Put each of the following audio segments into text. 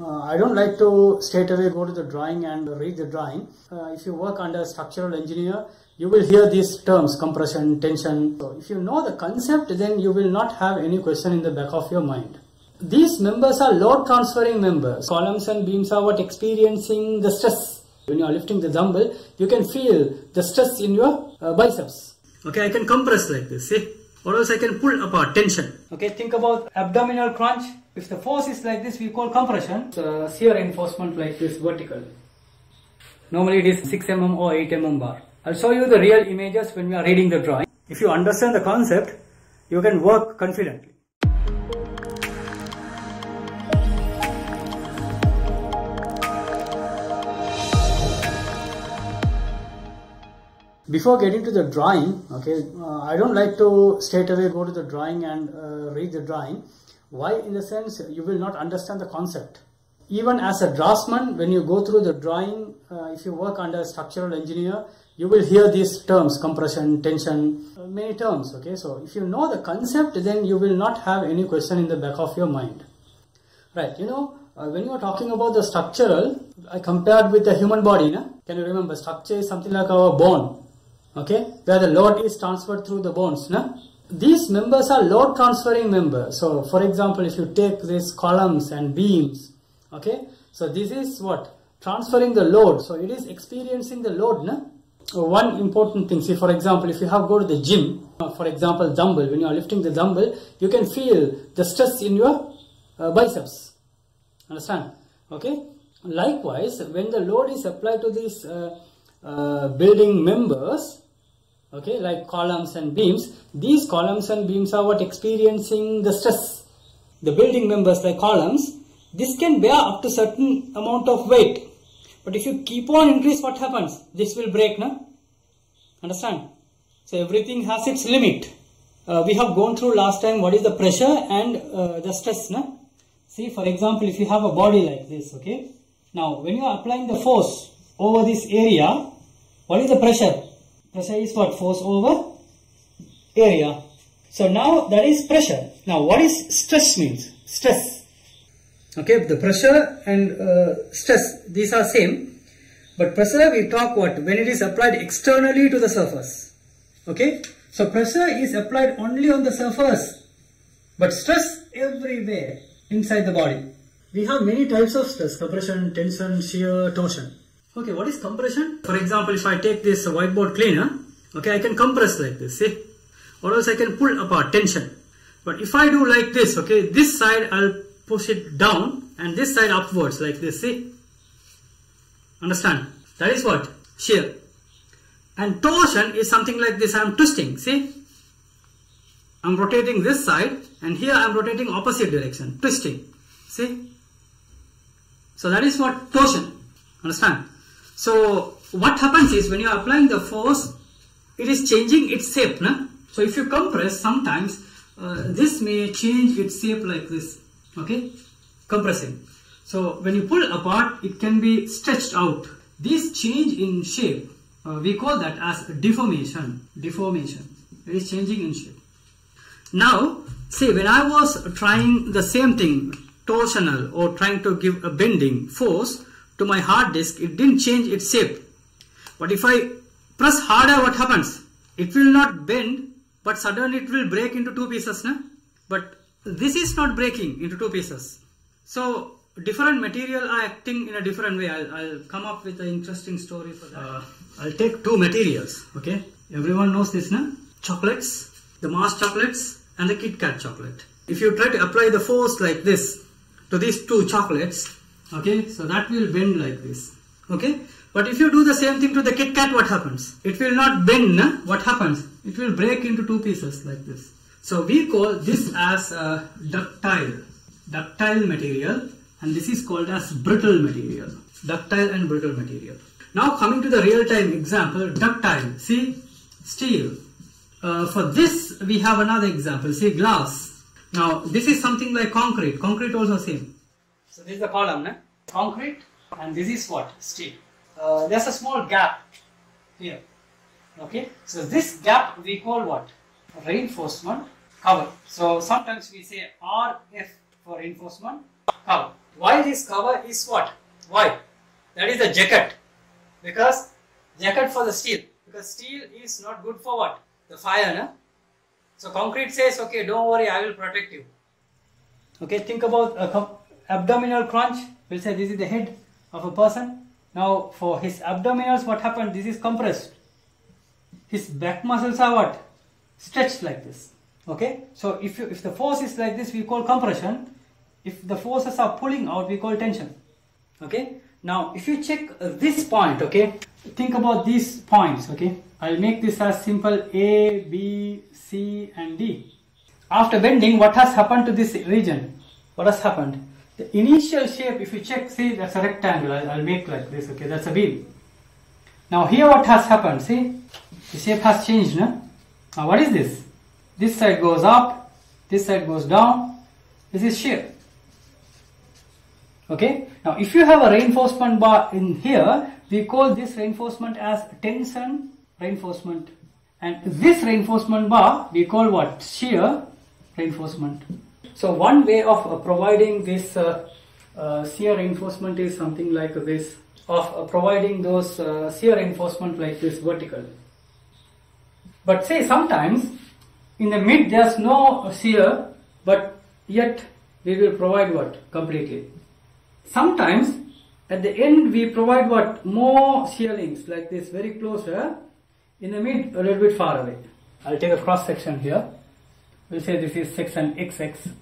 Uh, I don't like to straight away go to the drawing and read the drawing. Uh, if you work under a structural engineer, you will hear these terms compression, tension. So if you know the concept, then you will not have any question in the back of your mind. These members are load transferring members. Columns and beams are what experiencing the stress. When you are lifting the dumbbell, you can feel the stress in your uh, biceps. Okay, I can compress like this, see? Or else I can pull apart, tension. Okay, think about abdominal crunch. If the force is like this, we call compression. So, shear reinforcement like this vertical. Normally it is 6 mm or 8 mm bar. I'll show you the real images when we are reading the drawing. If you understand the concept, you can work confidently. Before getting to the drawing, okay, uh, I don't like to straight away go to the drawing and uh, read the drawing. Why? In the sense you will not understand the concept. Even as a draftsman, when you go through the drawing, uh, if you work under a structural engineer, you will hear these terms compression, tension, uh, many terms. Okay, so if you know the concept, then you will not have any question in the back of your mind. Right, you know, uh, when you are talking about the structural, I compared with the human body. Na? Can you remember? Structure is something like our bone okay where the load is transferred through the bones no? These members are load transferring members. So for example if you take these columns and beams okay so this is what? Transferring the load. So it is experiencing the load no? one important thing. See for example if you have go to the gym uh, for example dumbbell when you are lifting the dumbbell you can feel the stress in your uh, biceps. Understand? Okay? Likewise when the load is applied to these uh, uh, building members okay like columns and beams. These columns and beams are what experiencing the stress. The building members like columns this can bear up to certain amount of weight. But if you keep on increase what happens? This will break no understand? So everything has its limit. Uh, we have gone through last time what is the pressure and uh, the stress no see for example if you have a body like this okay? Now when you are applying the force over this area what is the pressure Pressure is what? Force over area. So now that is pressure. Now what is stress means? Stress. Okay, the pressure and uh, stress, these are same. But pressure we talk what? When it is applied externally to the surface. Okay, so pressure is applied only on the surface. But stress everywhere inside the body. We have many types of stress, compression, tension, shear, torsion. Okay, what is compression? For example, if I take this whiteboard cleaner, okay, I can compress like this, see? Or else I can pull apart, tension. But if I do like this, okay, this side I'll push it down and this side upwards like this, see? Understand? That is what? Shear. And torsion is something like this, I'm twisting, see? I'm rotating this side and here I'm rotating opposite direction, twisting, see? So that is what torsion, understand? So what happens is when you are applying the force, it is changing its shape. Na? So if you compress, sometimes uh, this may change its shape like this. Okay, compressing. So when you pull apart, it can be stretched out. This change in shape, uh, we call that as deformation. Deformation. It is changing in shape. Now, see when I was trying the same thing, torsional or trying to give a bending force, to my hard disk, it didn't change its shape. But if I press harder, what happens? It will not bend, but suddenly it will break into two pieces. Na? But this is not breaking into two pieces. So different material are acting in a different way. I'll, I'll come up with an interesting story for that. Uh, I'll take two materials. Okay, everyone knows this, na? Chocolates, the Mars chocolates, and the Kit Kat chocolate. If you try to apply the force like this to these two chocolates, okay so that will bend like this. Okay but if you do the same thing to the Kit Kat what happens? It will not bend na? what happens? It will break into two pieces like this. So we call this as a ductile. Ductile material and this is called as brittle material. Ductile and brittle material. Now coming to the real time example ductile. See steel. Uh, for this we have another example. See glass. Now this is something like concrete. Concrete also same so this is the column, concrete, and this is what? Steel. Uh, there's a small gap here. Okay, so this gap we call what? Reinforcement cover. So sometimes we say RF for reinforcement cover. Why this cover is what? Why? That is the jacket. Because jacket for the steel. Because steel is not good for what? The fire. No? So concrete says, okay, don't worry, I will protect you. Okay, think about a abdominal crunch. We'll say this is the head of a person. Now for his abdominals, what happened? This is compressed. His back muscles are what? Stretched like this. Okay, so if you, if the force is like this, we call compression. If the forces are pulling out, we call tension. Okay, now if you check this point, okay, think about these points. Okay, I'll make this as simple A, B, C, and D. After bending, what has happened to this region? What has happened? The initial shape, if you check, see that's a rectangle. I'll, I'll make like this. Okay, that's a beam. Now here, what has happened? See, the shape has changed. No? Now what is this? This side goes up, this side goes down. This is shear. Okay. Now, if you have a reinforcement bar in here, we call this reinforcement as tension reinforcement. And this reinforcement bar, we call what? Shear reinforcement. So, one way of uh, providing this uh, uh, shear reinforcement is something like this of providing those shear reinforcement like this vertical. But say sometimes in the mid there's no shear but yet we will provide what? Completely. Sometimes at the end we provide what? More shear links like this very close here in the mid a little bit far away. I'll take a cross section here. We'll say this is section XX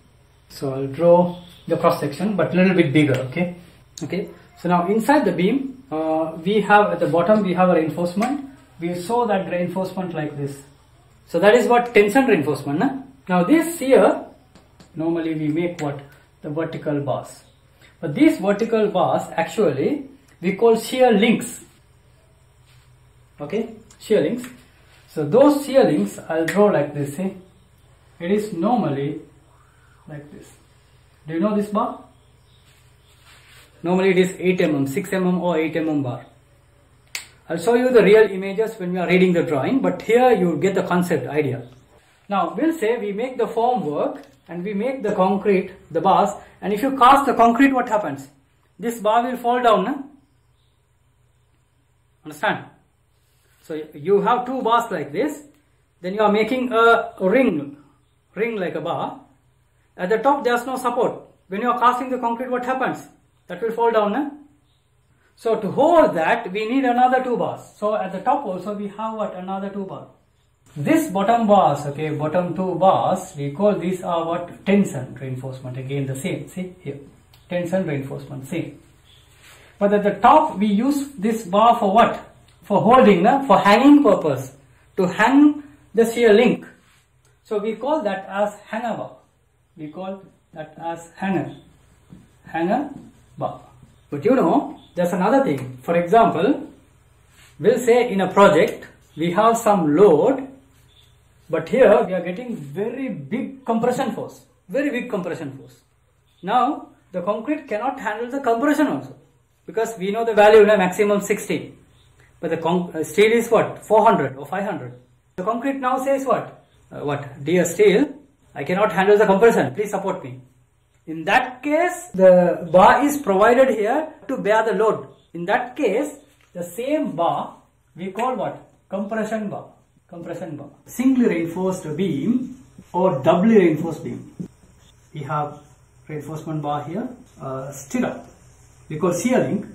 so I'll draw the cross section but a little bit bigger okay okay so now inside the beam uh, we have at the bottom we have a reinforcement we saw that reinforcement like this so that is what tension reinforcement. Na? Now this here, normally we make what? The vertical bars. But these vertical bars actually we call shear links. Okay, shear links. So those shear links I'll draw like this. See, it is normally like this. Do you know this bar? Normally it is 8 mm, 6 mm or 8 mm bar. I'll show you the real images when we are reading the drawing, but here you get the concept idea. Now we'll say we make the form work and we make the concrete, the bars, and if you cast the concrete, what happens? This bar will fall down? Understand? So you have two bars like this, then you are making a ring, ring like a bar. At the top there's no support. When you are casting the concrete, what happens? That will fall down, no? So to hold that, we need another two bars. So at the top also we have what another two bars. This bottom bars, okay, bottom two bars, we call these are what tension reinforcement. Again the same, see here, tension reinforcement, same. But at the top we use this bar for what? For holding, no? for hanging purpose, to hang the shear link. So we call that as hanger bar. We call that as hanger, hanger bar. But you know, there's another thing. For example, we'll say in a project, we have some load, but here we are getting very big compression force, very big compression force. Now, the concrete cannot handle the compression also, because we know the value, know, maximum 60. But the uh, steel is what? 400 or 500. The concrete now says what? Uh, what? Dear steel, I cannot handle the compression, please support me. In that case, the bar is provided here to bear the load. In that case, the same bar we call what? Compression bar. Compression bar. Singly reinforced beam or doubly reinforced beam. We have reinforcement bar here, uh, stirrup. We call shear link.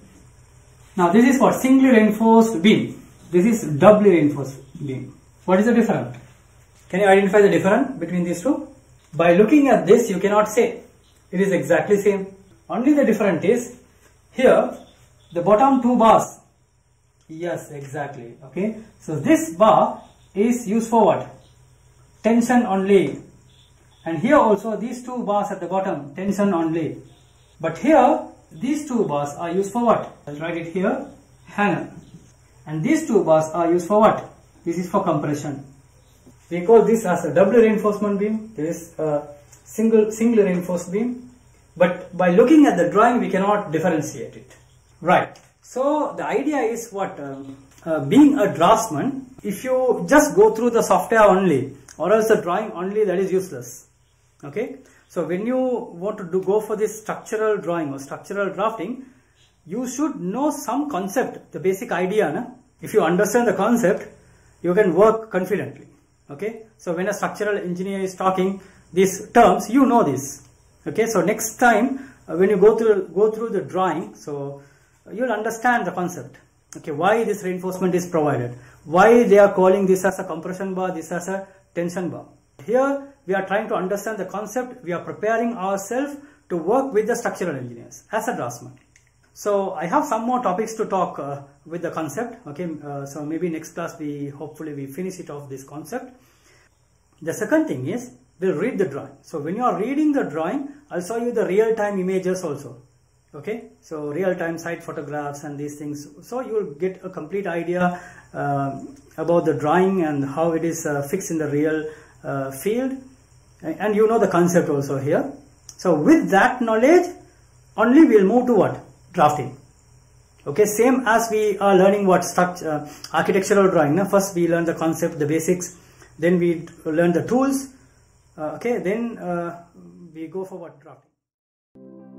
Now this is what? Singly reinforced beam. This is doubly reinforced beam. What is the difference? Can you identify the difference between these two? By looking at this, you cannot say it is exactly same. Only the difference is here the bottom two bars. Yes, exactly. Okay. So this bar is used for what? Tension only. And here also these two bars at the bottom, tension only. But here these two bars are used for what? I'll write it here, hanger. And these two bars are used for what? This is for compression. We call this as a double reinforcement beam. This is a single, single reinforced beam. But by looking at the drawing, we cannot differentiate it. Right. So the idea is what? Um, uh, being a draftsman, if you just go through the software only, or else the drawing only, that is useless. Okay. So when you want to do, go for this structural drawing or structural drafting, you should know some concept, the basic idea. Na? If you understand the concept, you can work confidently. Okay. So when a structural engineer is talking these terms, you know this. Okay. So next time uh, when you go through go through the drawing, so you'll understand the concept. Okay. Why this reinforcement is provided? Why they are calling this as a compression bar, this as a tension bar. Here we are trying to understand the concept. We are preparing ourselves to work with the structural engineers as a draftsman. So I have some more topics to talk uh, with the concept. Okay, uh, so maybe next class we hopefully we finish it off this concept. The second thing is we'll read the drawing. So when you are reading the drawing, I'll show you the real-time images also. Okay, so real-time site photographs and these things. So you will get a complete idea uh, about the drawing and how it is uh, fixed in the real uh, field. And you know the concept also here. So with that knowledge, only we'll move to what? Drafting. Okay same as we are learning what structure uh, architectural drawing now first we learn the concept the basics then we learn the tools uh, okay then uh, we go for what drafting